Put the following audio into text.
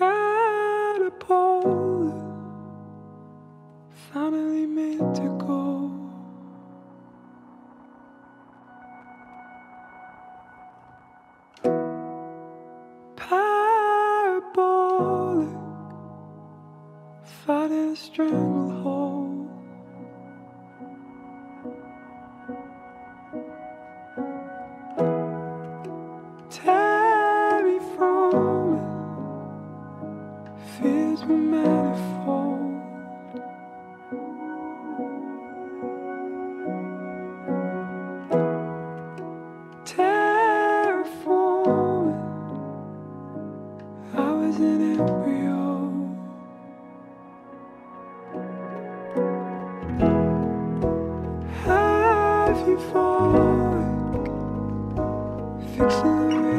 catapult finally made to go. Parabolic, fighting a stranglehold. Were manifold. Terraforming, I was an embryo. Have you fallen? Fixing the